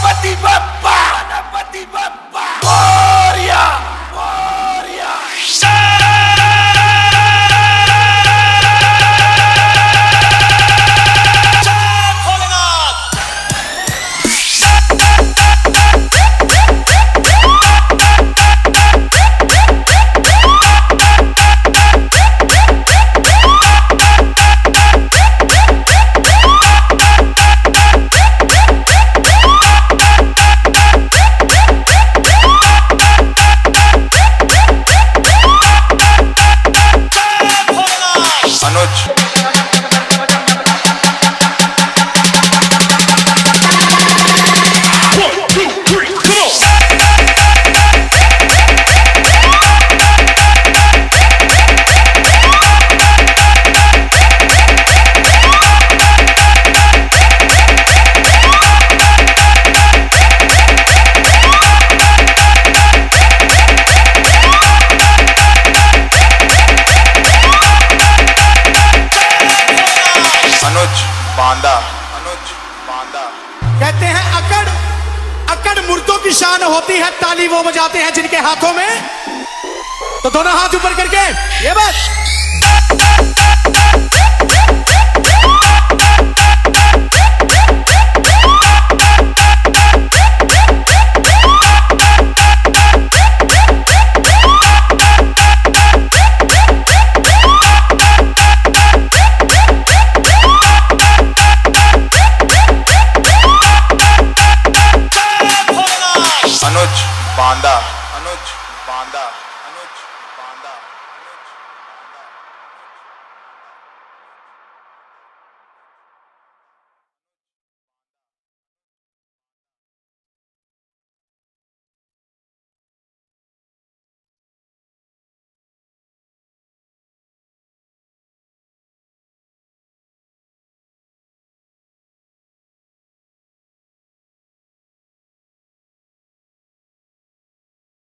Napati Bappa! Napati Bappa! Oh! Banda. अनुज बांदा। कहते हैं अकड़ अकड़ मुर्दों की शान होती है ताली वो बजाते हैं जिनके हाथों में। तो दोनों हाथ ऊपर करके ये बस। अनुज बांदा अनुज बांदा